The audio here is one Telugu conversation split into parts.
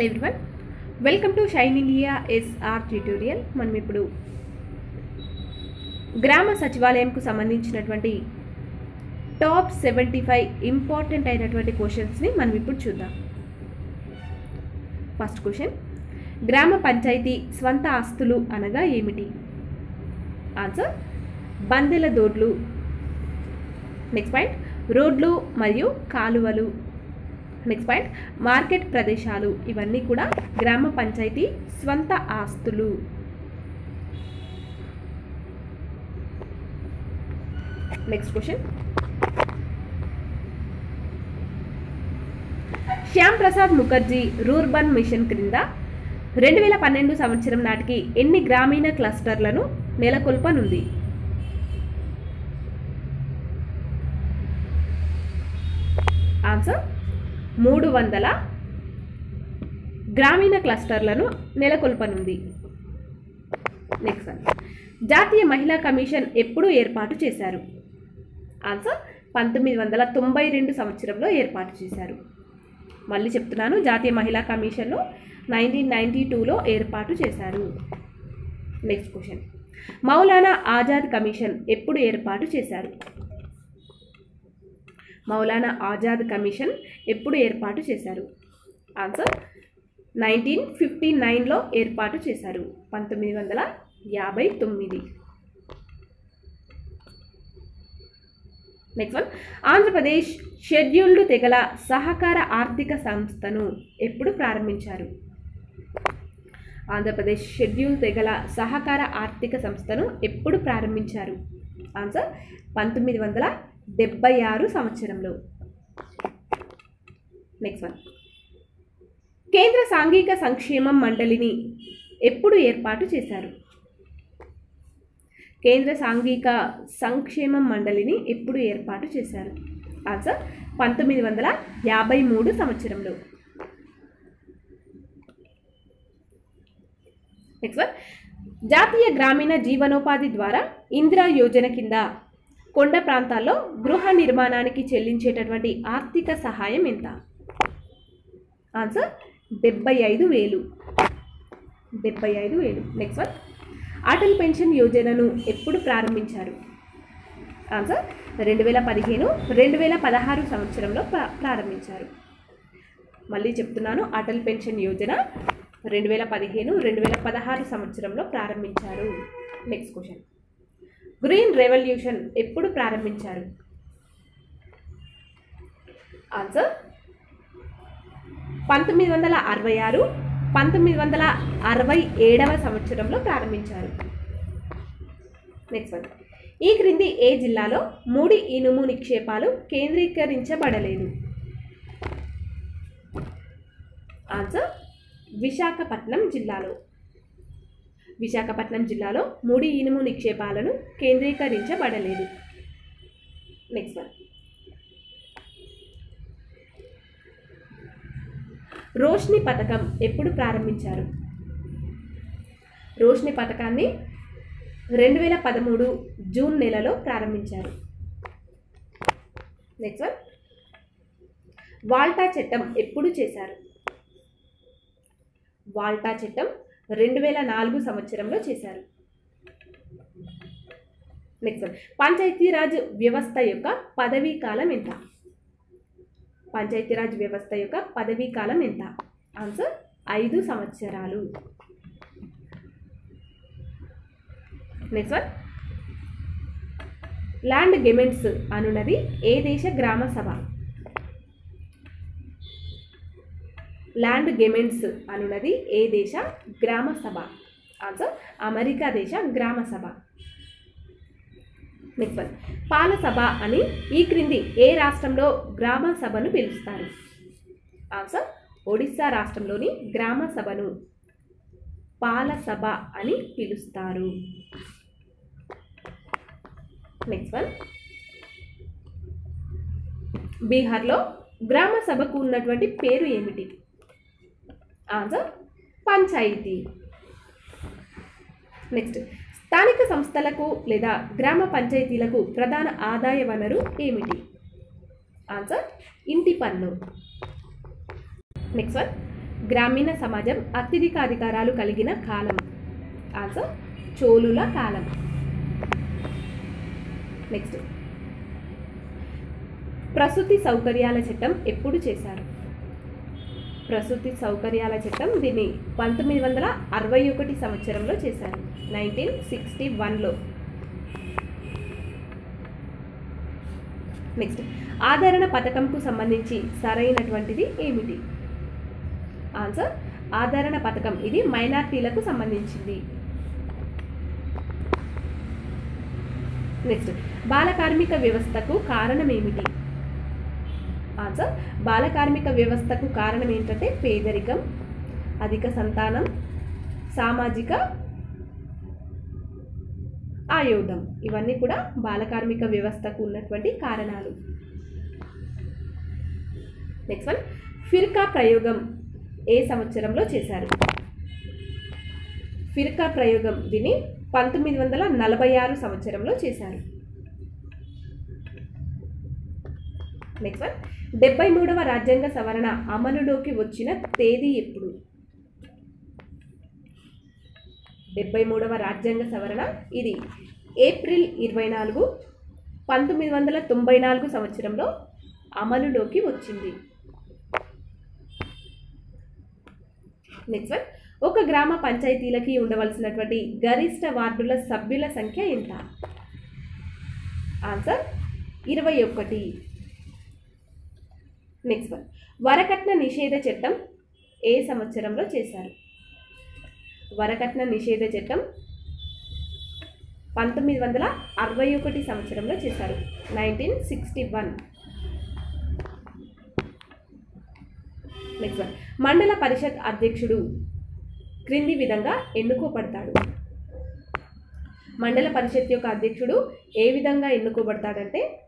Hello everyone welcome to Shine India SR tutorial మనం ఇప్పుడు గ్రామ సచివాలయంకు సంబంధించినటువంటి టాప్ సెవెంటీ ఫైవ్ ఇంపార్టెంట్ అయినటువంటి క్వశ్చన్స్ని మనం ఇప్పుడు చూద్దాం. ఫస్ట్ క్వశ్చన్ గ్రామ పంచాయతీ స్వంత ఆస్తులు అనగా ఏమిటి? ఆన్సర్ బందెల దోడ్లు. నెక్స్ట్ పాయింట్ రోడ్లు మరియు కాలువలు. నెక్స్ట్ పాయింట్ మార్కెట్ ప్రదేశాలు. ఇవన్నీ కూడా గ్రామ పంచాయతీ స్వంత ఆస్తులు. Next question Shyam Prasad Mukherjee rurban mission క్రింద రెండు వేల పన్నెండు సంవత్సరం నాటికి ఎన్ని గ్రామీణ క్లస్టర్లను నెలకొల్పనుంది? ఆన్సర్ మూడు వందల గ్రామీణ క్లస్టర్లను నెలకొల్పనుంది. నెక్స్ట్ జాతీయ మహిళా కమిషన్ ఎప్పుడు ఏర్పాటు చేశారు? ఆన్సర్ పంతొమ్మిది వందల తొంభై రెండు సంవత్సరంలో ఏర్పాటు చేశారు. మళ్ళీ చెప్తున్నాను జాతీయ మహిళా కమిషన్ను నైన్టీన్ నైంటీ టూలో ఏర్పాటు చేశారు. Next question Maulana Azad commission ఎప్పుడు ఏర్పాటు చేశారు? మౌలానా ఆజాద్ కమిషన్ ఎప్పుడు ఏర్పాటు చేశారు? ఆన్సర్ నైన్టీన్ ఫిఫ్టీ నైన్లో ఏర్పాటు చేశారు. పంతొమ్మిది వందల యాభై తొమ్మిది. నెక్స్ట్ వన్ ఆంధ్రప్రదేశ్ షెడ్యూల్డ్ తెగల సహకార ఆర్థిక సంస్థను ఎప్పుడు ప్రారంభించారు? ఆంధ్రప్రదేశ్ షెడ్యూల్ తెగల సహకార ఆర్థిక సంస్థను ఎప్పుడు ప్రారంభించారు? ఆన్సర్ పంతొమ్మిది వందల డెబ్బై ఆరు సంవత్సరంలో. నెక్స్ట్ వన్ కేంద్ర సాంఘిక సంక్షేమం మండలిని ఎప్పుడు ఏర్పాటు చేశారు? కేంద్ర సాంఘిక సంక్షేమం మండలిని ఎప్పుడు ఏర్పాటు చేశారు? ఆన్సర్ పంతొమ్మిది వందల యాభై మూడు సంవత్సరంలో. నెక్స్ట్ వన్ జాతీయ గ్రామీణ జీవనోపాధి ద్వారా ఇందిరా యోజన కింద కొండ ప్రాంతాల్లో గృహ నిర్మాణానికి చెల్లించేటటువంటి ఆర్థిక సహాయం ఎంత? ఆన్సర్ డెబ్బై ఐదు వేలు. డెబ్బై ఐదు వేలు. నెక్స్ట్ వన్ అటల్ పెన్షన్ యోజనను ఎప్పుడు ప్రారంభించారు? ఆన్సర్ రెండు వేల పదిహేను రెండు వేల పదహారు సంవత్సరంలో ప్రారంభించారు. మళ్ళీ చెప్తున్నాను అటల్ పెన్షన్ యోజన రెండు వేల పదిహేను రెండు వేల పదహారు సంవత్సరంలో ప్రారంభించారు. నెక్స్ట్ క్వశ్చన్ గ్రీన్ రెవల్యూషన్ ఎప్పుడు ప్రారంభించారు? ఆన్సర్? పంతొమ్మిది వందల అరవై ఆరు పంతొమ్మిది వందల అరవై ఏడవ సంవత్సరంలో ప్రారంభించారు. నెక్స్ట్ వన్ ఈ క్రింది ఏ జిల్లాలో ముడి ఇనుము నిక్షేపాలు కేంద్రీకరించబడలేదు? ఆన్సర్ విశాఖపట్నం జిల్లాలో. విశాఖపట్నం జిల్లాలో ముడి ఇనుము నిక్షేపాలను కేంద్రీకరించబడలేదు. నెక్స్ట్ వన్ రోష్ని పథకం ఎప్పుడు ప్రారంభించారు? రోష్ని పథకాన్ని రెండు వేల పదమూడు జూన్ నెలలో ప్రారంభించారు. నెక్స్ట్ వన్ వాల్టా చట్టం ఎప్పుడు చేశారు? వాల్టా చట్టం రెండు వేల నాలుగు సంవత్సరంలో చేశారు. నెక్స్ట్ పంచాయతీరాజ్ వ్యవస్థ యొక్క పదవీ కాలం ఎంత? పంచాయతీరాజ్ వ్యవస్థ యొక్క పదవీ కాలం ఎంత? ఆన్సర్ ఐదు సంవత్సరాలు. నెక్స్ట్ వన్ ల్యాండ్ గెమెంట్స్ అనున్నది ఏ దేశ గ్రామ సభ? ల్యాండ్ గెమెంట్స్ అనున్నది ఏ దేశ? గ్రామ సభ. ఆన్సర్ అమెరికా దేశ గ్రామ సభ. నెక్స్ట్ వన్ పాలసభ అని ఈ క్రింది ఏ రాష్ట్రంలో గ్రామ సభను పిలుస్తారు? ఆన్సర్ ఒడిస్సా రాష్ట్రంలోని గ్రామ సభను పాలసభ అని పిలుస్తారు. నెక్స్ట్ వన్ బీహార్లో గ్రామ సభకు ఉన్నటువంటి పేరు ఏమిటి? ఆన్సర్ పంచాయతీ. నెక్స్ట్ స్థానిక సంస్థలకు లేదా గ్రామ పంచాయతీలకు ప్రధాన ఆదాయ వనరు ఏమిటి? ఆన్సర్ ఇంటి పన్ను. నెక్స్ట్ వన్ గ్రామీణ సమాజం అత్యధిక అధికారాలు కలిగిన కాలం. ఆన్సర్ చోళుల కాలం. నెక్స్ట్ ప్రసూతి సౌకర్యాల చట్టం ఎప్పుడు చేశారు? ప్రసూతి సౌకర్యాల చట్టం దీన్ని పంతొమ్మిది వందల అరవై ఒకటి సంవత్సరంలో చేశారు నైన్టీన్ సిక్స్టీ వన్లో. నెక్స్ట్ ఆదరణ పథకంకు సంబంధించి సరైనటువంటిది ఏమిటి? ఆన్సర్ ఆదరణ పథకం ఇది మైనార్టీలకు సంబంధించింది. నెక్స్ట్ బాల కార్మిక వ్యవస్థకు కారణం ఏమిటి? ఆన్సర్. బాల కార్మిక వ్యవస్థకు కారణం ఏంటంటే పేదరికం అధిక సంతానం సామాజిక ఆయోధం. ఇవన్నీ కూడా బాలకార్మిక వ్యవస్థకు ఉన్నటువంటి కారణాలు. నెక్స్ట్ వన్ ఫిర్కా ప్రయోగం ఏ సంవత్సరంలో చేశారు? ఫిర్కా ప్రయోగం దీన్ని పంతొమ్మిది వందల నలభై ఆరు సంవత్సరంలో చేశారు. నెక్స్ట్ వన్ డెబ్బై మూడవ రాజ్యాంగ సవరణ అమలులోకి వచ్చిన తేదీ ఎప్పుడు? డెబ్బై మూడవ రాజ్యాంగ సవరణ ఇది ఏప్రిల్ ఇరవై నాలుగు పంతొమ్మిది వందల తొంభై నాలుగు సంవత్సరంలో అమలులోకి వచ్చింది. నెక్స్ట్ వన్ ఒక గ్రామ పంచాయతీలకి ఉండవలసినటువంటి గరిష్ట వార్డుల సభ్యుల సంఖ్య ఎంత? ఆన్సర్ ఇరవై ఒకటి. నెక్స్ట్ వన్ వరకట్న నిషేధ చట్టం ఏ సంవత్సరంలో చేశారు? వరకట్న నిషేధ చట్టం పంతొమ్మిది వందల అరవై ఒకటి సంవత్సరంలో చేశారు. Nineteen sixty one. Next one Mandal Parishad అధ్యక్షుడు క్రింది విధంగా ఎన్నుకోబడతాడు. మండల పరిషత్ యొక్క అధ్యక్షుడు ఏ విధంగా ఎన్నుకోబడతాడంటే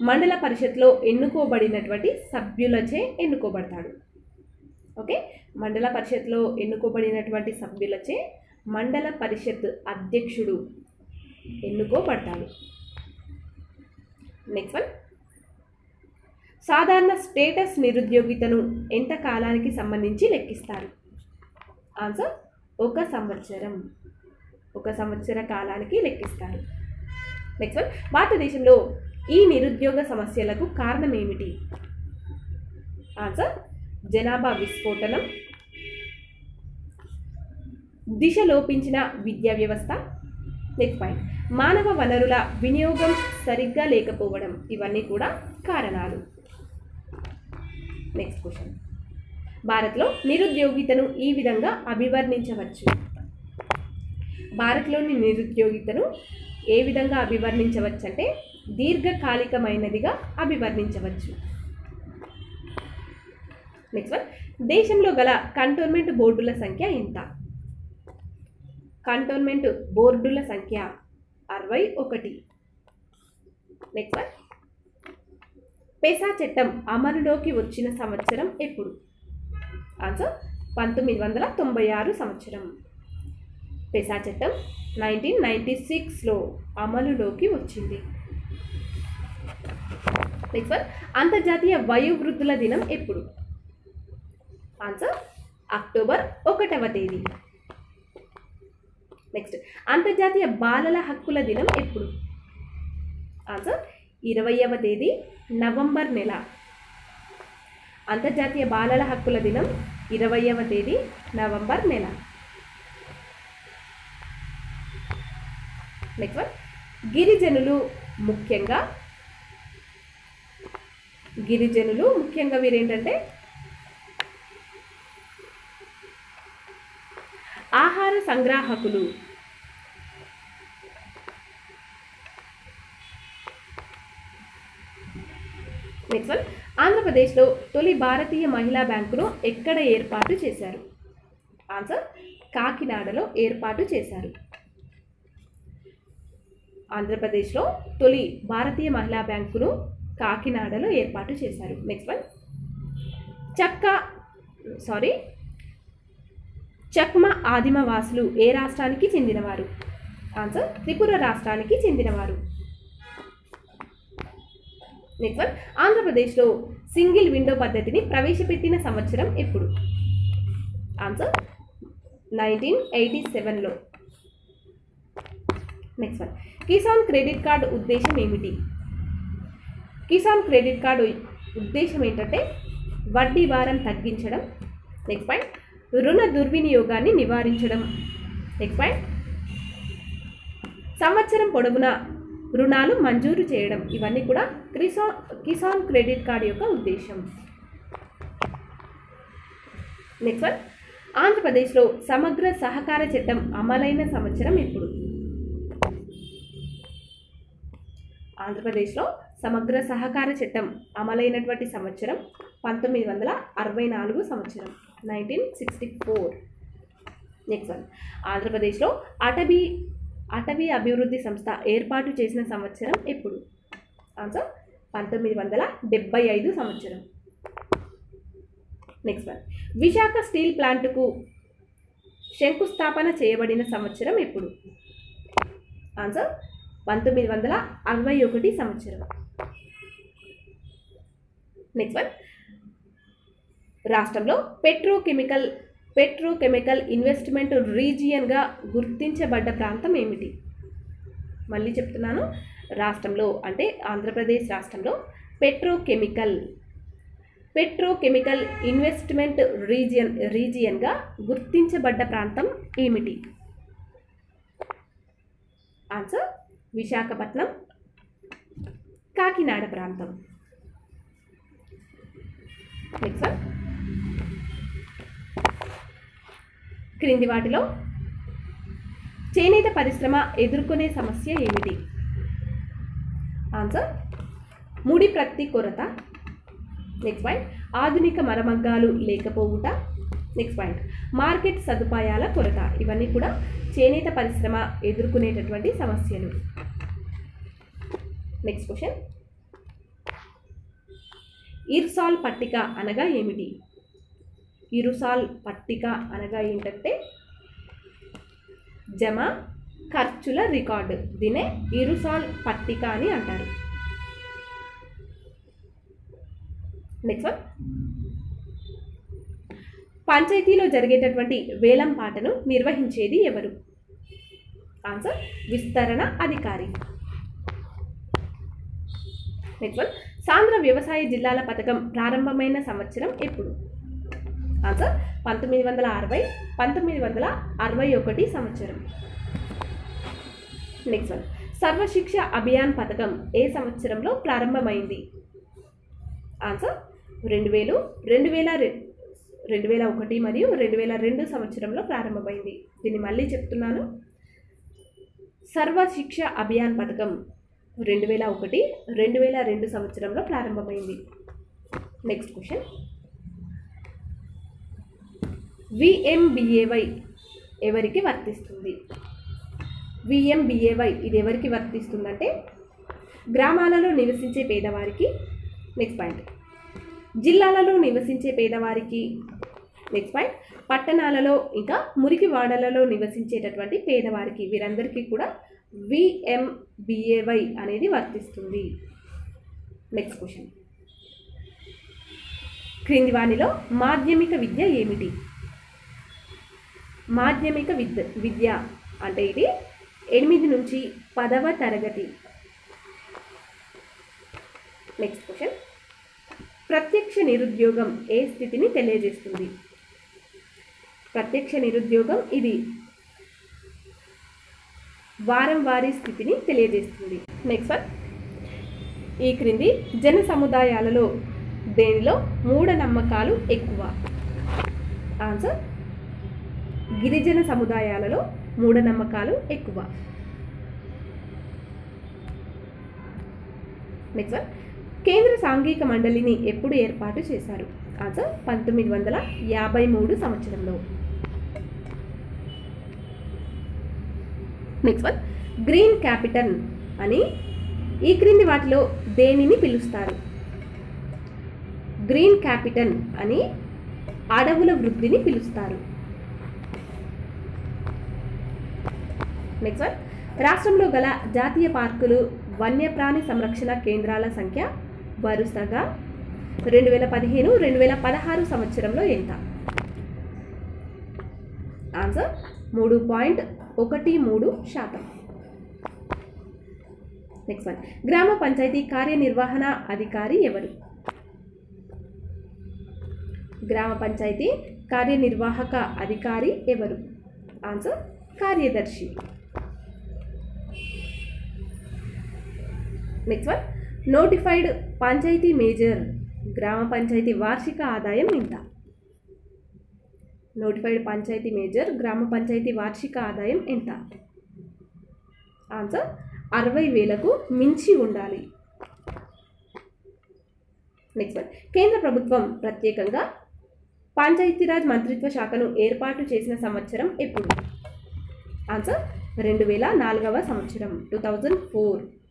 మండల పరిషత్లో ఎన్నుకోబడినటువంటి సభ్యులచే ఎన్నుకోబడతాడు. ఓకే? మండల పరిషత్లో ఎన్నుకోబడినటువంటి సభ్యులచే మండల పరిషత్ అధ్యక్షుడు ఎన్నుకోబడతాడు. నెక్స్ట్ వన్ సాధారణ స్టేటస్ నిరుద్యోగితను ఎంత కాలానికి సంబంధించి లెక్కిస్తారు? ఆన్సర్ ఒక సంవత్సరం. ఒక సంవత్సర కాలానికి లెక్కిస్తారు. నెక్స్ట్ వన్ భారతదేశంలో ఈ నిరుద్యోగ సమస్యలకు కారణం ఏమిటి ఆన్సర్ జనాభా విస్ఫోటనం దిశ లోపించిన విద్యా వ్యవస్థ. నెక్స్ట్ పాయింట్ మానవ వనరుల వినియోగం సరిగ్గా లేకపోవడం ఇవన్నీ కూడా కారణాలు. నెక్స్ట్ క్వశ్చన్ భారత్లో నిరుద్యోగితను ఈ విధంగా అభివర్ణించవచ్చు. భారత్లోని నిరుద్యోగితను ఏ విధంగా అభివర్ణించవచ్చు అంటే దీర్ఘకాలికమైనదిగా అభివర్ణించవచ్చు. నెక్స్ట్ వన్ దేశంలో గల కంటోన్మెంట్ బోర్డుల సంఖ్య ఎంత కంటోన్మెంట్ బోర్డుల సంఖ్య అరవై ఒకటి. నెక్స్ట్ వన్ పెసా చట్టం అమలులోకి వచ్చిన సంవత్సరం ఎప్పుడు? ఆన్సర్ పంతొమ్మిది వందల తొంభై ఆరు సంవత్సరం. పెసా చట్టం నైన్టీన్ నైంటీ సిక్స్లో అమలులోకి వచ్చింది. నెక్స్ట్ వన్ అంతర్జాతీయ వయోవృద్ధుల దినం ఎప్పుడు? ఆన్సర్ అక్టోబర్ ఒకటవ తేదీ. నెక్స్ట్ అంతర్జాతీయ బాలల హక్కుల దినం ఎప్పుడు? ఆన్సర్ ఇరవయవ తేదీ నవంబర్ నెల. అంతర్జాతీయ బాలల హక్కుల దినం ఇరవయవ తేదీ నవంబర్ నెల. నెక్స్ట్ వన్ గిరిజనులు ముఖ్యంగా గిరిజనులు. ముఖ్యంగా వీరేంటంటే ఆహార సంగ్రాహకులు. నెక్స్ట్ వన్ ఆంధ్రప్రదేశ్లో తొలి భారతీయ మహిళా బ్యాంకును ఎక్కడ ఏర్పాటు చేశారు? ఆన్సర్ కాకినాడలో ఏర్పాటు చేశారు. ఆంధ్రప్రదేశ్లో తొలి భారతీయ మహిళా బ్యాంకును కాకినాడలో ఏర్పాటు చేశారు. నెక్స్ట్ వన్ చక్క సారీ చక్మ ఆదిమవాసులు ఏ రాష్ట్రానికి చెందినవారు? ఆన్సర్ త్రిపుర రాష్ట్రానికి చెందినవారు. నెక్స్ట్ వన్ ఆంధ్రప్రదేశ్లో సింగిల్ విండో పద్ధతిని ప్రవేశపెట్టిన సంవత్సరం ఎప్పుడు? ఆన్సర్ నైన్టీన్ ఎయిటీ సెవెన్లో next one Kisan credit card ఉద్దేశం ఏమిటి? కిసాన్ క్రెడిట్ కార్డు ఉద్దేశం ఏంటంటే వడ్డీ భారం తగ్గించడం. నెక్స్ట్ పాయింట్ రుణ దుర్వినియోగాన్ని నివారించడం. నెక్స్ట్ పాయింట్ సంవత్సరం పొడవునా రుణాలు మంజూరు చేయడం. ఇవన్నీ కూడా క్రిసా కిసాన్ క్రెడిట్ కార్డు యొక్క ఉద్దేశం. నెక్స్ట్ వన్ ఆంధ్రప్రదేశ్లో సమగ్ర సహకార చట్టం అమలైన సంవత్సరం ఎప్పుడు? ఆంధ్రప్రదేశ్లో సమగ్ర సహకార చట్టం అమలైనటువంటి సంవత్సరం పంతొమ్మిది వందల అరవై నాలుగు సంవత్సరం nineteen sixty four next one ఆంధ్రప్రదేశ్లో అటవీ అటవీ అభివృద్ధి సంస్థ ఏర్పాటు చేసిన సంవత్సరం ఎప్పుడు? ఆన్సర్ పంతొమ్మిది వందల డెబ్బై ఐదు సంవత్సరం. నెక్స్ట్ వన్ విశాఖ స్టీల్ ప్లాంట్కు శంకుస్థాపన చేయబడిన సంవత్సరం ఎప్పుడు? ఆన్సర్ పంతొమ్మిది వందల అరవై ఒకటి సంవత్సరం. నెక్స్ట్ వన్ రాష్ట్రంలో పెట్రోకెమికల్ పెట్రోకెమికల్ ఇన్వెస్ట్మెంట్ రీజియన్గా గుర్తించబడ్డ ప్రాంతం ఏమిటి? మళ్ళీ చెప్తున్నాను. రాష్ట్రంలో అంటే ఆంధ్రప్రదేశ్ రాష్ట్రంలో పెట్రోకెమికల్ పెట్రోకెమికల్ ఇన్వెస్ట్మెంట్ రీజియన్ రీజియన్గా గుర్తించబడ్డ ప్రాంతం ఏమిటి? ఆన్సర్ విశాఖపట్నం కాకినాడ ప్రాంతం. నెక్స్ట్ క్రింది వాటిలో చేనేత పరిశ్రమ ఎదుర్కొనే సమస్య ఏమిటి? ఆన్సర్ ముడి ప్రతి కొరత. నెక్స్ట్ పాయింట్ ఆధునిక మరమగ్గాలు లేకపోవుట. నెక్స్ట్ పాయింట్ మార్కెట్ సదుపాయాల కొరత. ఇవన్నీ కూడా చేనేత పరిశ్రమ ఎదుర్కొనేటటువంటి సమస్యలు. నెక్స్ట్ క్వశ్చన్ ఇర్సాల్ పట్టిక అనగా ఏమిటి? ఇరుసాల్ పట్టిక అనగా ఏంటంటే జమ ఖర్చుల రికార్డు. దీనే ఇరుసాల్ పట్టిక అని అంటారు. నెక్స్ట్ వన్ పంచాయతీలో జరిగేటటువంటి వేలం పాటను నిర్వహించేది ఎవరు? ఆన్సర్ విస్తరణ అధికారి. నెక్స్ట్ వన్ సాంద్ర వ్యవసాయ జిల్లాల పథకం ప్రారంభమైన సంవత్సరం ఎప్పుడు? ఆన్సర్ పంతొమ్మిది వందల అరవై పంతొమ్మిది వందల అరవై ఒకటి సంవత్సరం. నెక్స్ట్ వన్ సర్వశిక్ష అభియాన్ పథకం ఏ సంవత్సరంలో ప్రారంభమైంది? ఆన్సర్ రెండు వేలు రెండు వేల రెండు వేల ఒకటి మరియు రెండు వేల రెండు సంవత్సరంలో ప్రారంభమైంది. దీన్ని మళ్ళీ చెప్తున్నాను. సర్వ శిక్ష అభియాన్ పథకం రెండు వేల ఒకటి రెండు వేల రెండు సంవత్సరంలో ప్రారంభమైంది. నెక్స్ట్ క్వశ్చన్ విఎంబిఏవై ఎవరికి వర్తిస్తుంది? విఎంబిఏవై ఇది ఎవరికి వర్తిస్తుందంటే గ్రామాలలో నివసించే పేదవారికి. నెక్స్ట్ పాయింట్ జిల్లాలలో నివసించే పేదవారికి నెక్స్ట్ పాయింట్ పట్టణాలలో ఇంకా మురికి వాడలలో నివసించేటటువంటి పేదవారికి వీరందరికీ కూడా విఎంబిఏవై అనేది వర్తిస్తుంది. నెక్స్ట్ క్వశ్చన్ క్రింది వాణిలో మాధ్యమిక విద్య ఏమిటి? మాధ్యమిక విద్య విద్య అంటే ఇది ఎనిమిది నుంచి పదవ తరగతి. నెక్స్ట్ క్వశ్చన్ ప్రత్యక్ష నిరుద్యోగం ఏ స్థితిని తెలియజేస్తుంది? ప్రత్యక్ష నిరుద్యోగం ఇది వారం వారీ స్థితిని తెలియజేస్తుంది. నెక్స్ట్ వన్ ఈ క్రింది జన సముదాయాలలో దేనిలో మూఢనమ్మకాలు ఎక్కువ? ఆన్సర్ గిరిజన సముదాయాలలో మూఢనమ్మకాలు ఎక్కువ. నెక్స్ట్ వన్ కేంద్ర సాంఘిక మండలిని ఎప్పుడు ఏర్పాటు చేశారు? ఆన్సర్ పంతొమ్మిది వందల యాభై మూడు సంవత్సరంలో. నెక్స్ట్ వన్ గ్రీన్ క్యాపిటల్ అని ఈ క్రింది వాటిలో దేనిని పిలుస్తారు? గ్రీన్ క్యాపిటల్ అని అడవుల వృద్ధిని పిలుస్తారు. నెక్స్ట్ వన్ రాష్ట్రంలో గల జాతీయ పార్కులు వన్యప్రాణి సంరక్షణ కేంద్రాల సంఖ్య వరుసగా రెండు వేల పదిహేను రెండు వేల పదహారు సంవత్సరంలో ఎంత? ఆన్సర్ మూడు పాయింట్ ఒకటి మూడు శాతం. నెక్స్ట్ వన్ గ్రామ పంచాయతీ కార్యనిర్వహణ అధికారి ఎవరు? గ్రామ పంచాయతీ కార్యనిర్వాహక అధికారి ఎవరు? ఆన్సర్ కార్యదర్శి. Next one notified panchayat major గ్రామ పంచాయతీ వార్షిక ఆదాయం ఎంత నోటిఫైడ్ పంచాయతీ మేజర్ గ్రామ పంచాయతీ వార్షిక ఆదాయం ఎంత? ఆన్సర్ అరవై వేలకు మించి ఉండాలి. నెక్స్ట్ వన్ కేంద్ర ప్రభుత్వం ప్రత్యేకంగా పంచాయతీరాజ్ మంత్రిత్వ శాఖను ఏర్పాటు చేసిన సంవత్సరం ఎప్పుడు? ఆన్సర్ రెండు వేల నాలుగవ సంవత్సరం two thousand four.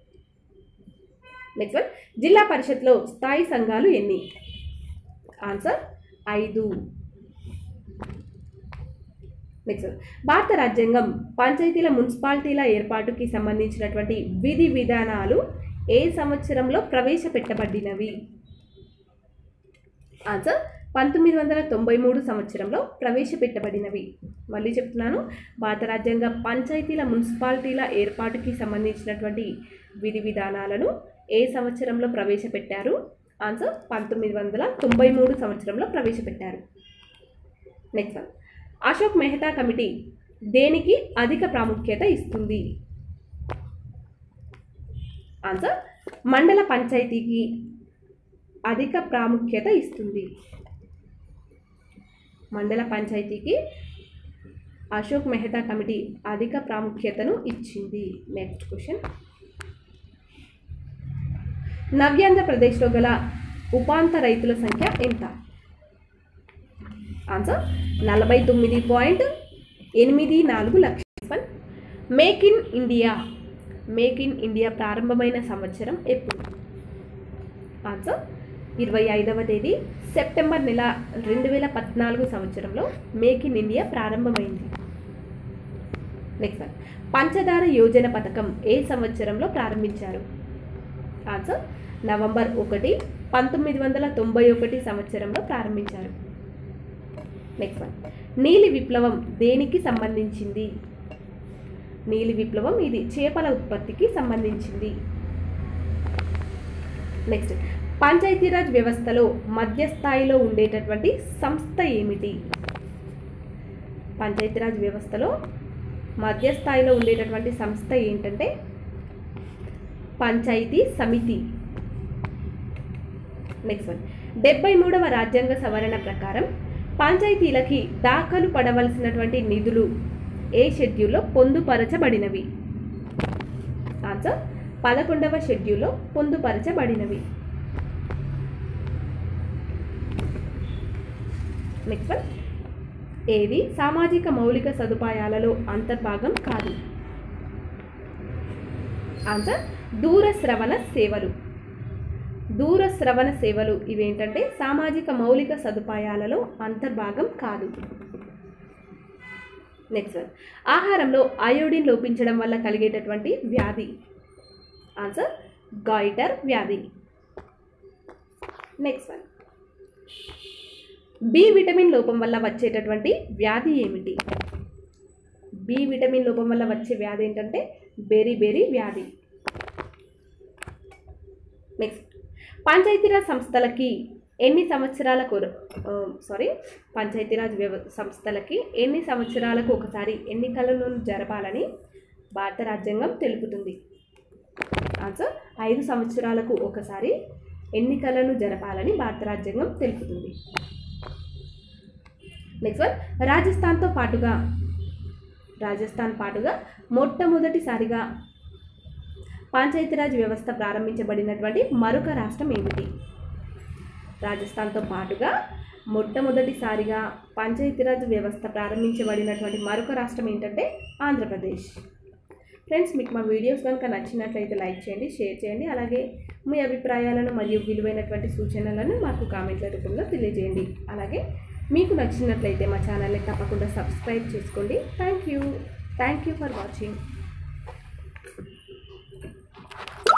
Next one జిల్లా పరిషత్లో స్థాయి సంఘాలు ఎన్ని? ఆన్సర్ ఐదు. నెక్స్ట్ భారత రాజ్యాంగం పంచాయతీల మున్సిపాలిటీల ఏర్పాటుకి సంబంధించినటువంటి విధి విధానాలు ఏ సంవత్సరంలో ప్రవేశపెట్టబడినవి? ఆన్సర్ పంతొమ్మిది వందల తొంభై మూడు సంవత్సరంలో ప్రవేశపెట్టబడినవి. మళ్ళీ చెప్తున్నాను. భారత రాజ్యాంగ పంచాయతీల మున్సిపాలిటీల ఏర్పాటుకి సంబంధించినటువంటి విధి విధానాలను ఏ సంవత్సరంలో ప్రవేశపెట్టారు? ఆన్సర్ పంతొమ్మిది వందల తొంభై మూడు సంవత్సరంలో ప్రవేశపెట్టారు. Next one Ashok Mehta committee దేనికి అధిక ప్రాముఖ్యత ఇస్తుంది? ఆన్సర్ మండల పంచాయతీకి అధిక ప్రాముఖ్యత ఇస్తుంది. మండల పంచాయతీకి అశోక్ మెహతా కమిటీ అధిక ప్రాముఖ్యతను ఇచ్చింది. నెక్స్ట్ క్వశ్చన్ నవ్యాంధ్రప్రదేశ్లో గల ఉపాంత రైతుల సంఖ్య ఎంత? ఆన్సర్ నలభై తొమ్మిది పాయింట్ ఎనిమిది నాలుగు లక్షల. Make in India. Make in India ప్రారంభమైన సంవత్సరం ఎప్పుడు? ఆన్సర్ ఇరవై ఐదవ తేదీ సెప్టెంబర్ నెల రెండు వేల పద్నాలుగు సంవత్సరంలో మేక్ ఇన్ ఇండియా ప్రారంభమైంది. నెక్స్ట్ వన్ పంచదార యోజన పథకం ఏ సంవత్సరంలో ప్రారంభించారు? ఆన్సర్ నవంబర్ ఒకటి పంతొమ్మిది వందల తొంభై ఒకటి సంవత్సరంలో ప్రారంభించారు. నెక్స్ట్ వన్ నీలి విప్లవం దేనికి సంబంధించింది? నీలి విప్లవం ఇది చేపల ఉత్పత్తికి సంబంధించింది. నెక్స్ట్ పంచాయతీరాజ్ వ్యవస్థలో మధ్యస్థాయిలో ఉండేటటువంటి సంస్థ ఏమిటి? పంచాయతీరాజ్ వ్యవస్థలో మధ్యస్థాయిలో ఉండేటటువంటి సంస్థ ఏంటంటే పంచాయతీ సమితి. నెక్స్ట్ వన్ డెబ్బై మూడవ రాజ్యాంగ సవరణ ప్రకారం పంచాయతీలకి దాఖలు పడవలసినటువంటి నిధులు ఏ షెడ్యూల్లో పొందుపరచబడినవి? ఆన్సర్ పదకొండవ షెడ్యూల్లో పొందుపరచబడినవి. నెక్స్ట్ వన్ ఏది సామాజిక మౌలిక సదుపాయాలలో అంతర్భాగం కాదు? ఆన్సర్ దూర శ్రవణ సేవలు. దూర శ్రవణ సేవలు ఇవేంటంటే సామాజిక మౌలిక సదుపాయాలలో అంతర్భాగం కాదు. నెక్స్ట్ వన్ ఆహారంలో అయోడిన్ లోపించడం వల్ల కలిగేటటువంటి వ్యాధి. ఆన్సర్ గాయిటర్ వ్యాధి. నెక్స్ట్ వన్ బి విటమిన్ లోపం వల్ల వచ్చేటటువంటి వ్యాధి ఏమిటి? బి విటమిన్ లోపం వల్ల వచ్చే వ్యాధి ఏంటంటే బెరీ బెరీ వ్యాధి. నెక్స్ట్ పంచాయతీరాజ్ సంస్థలకి ఎన్ని సంవత్సరాలకు సారీ పంచాయతీరాజ్ వ్యవ సంస్థలకి ఎన్ని సంవత్సరాలకు ఒకసారి ఎన్నికలను జరపాలని భారత రాజ్యాంగం తెలుపుతుంది? ఆన్సర్ ఐదు సంవత్సరాలకు ఒకసారి ఎన్నికలను జరపాలని భారత రాజ్యాంగం తెలుపుతుంది. నెక్స్ట్ వన్ రాజస్థాన్తో పాటుగా రాజస్థాన్ పాటుగా మొట్టమొదటిసారిగా పంచాయతీరాజ్ వ్యవస్థ ప్రారంభించబడినటువంటి మరొక రాష్ట్రం ఏమిటి? రాజస్థాన్తో పాటుగా మొట్టమొదటిసారిగా పంచాయతీరాజ్ వ్యవస్థ ప్రారంభించబడినటువంటి మరొక రాష్ట్రం ఏంటంటే ఆంధ్రప్రదేశ్. ఫ్రెండ్స్ మీకు మా వీడియోస్ కనుక నచ్చినట్లయితే లైక్ చేయండి షేర్ చేయండి అలాగే మీ అభిప్రాయాలను మరియు విలువైనటువంటి సూచనలను మాకు కామెంట్ల రూపంలో తెలియజేయండి. అలాగే మీకు నచ్చినట్లయితే మా ఛానల్ని తప్పకుండా సబ్స్క్రైబ్ చేసుకోండి. Thank you. Thank you for watching.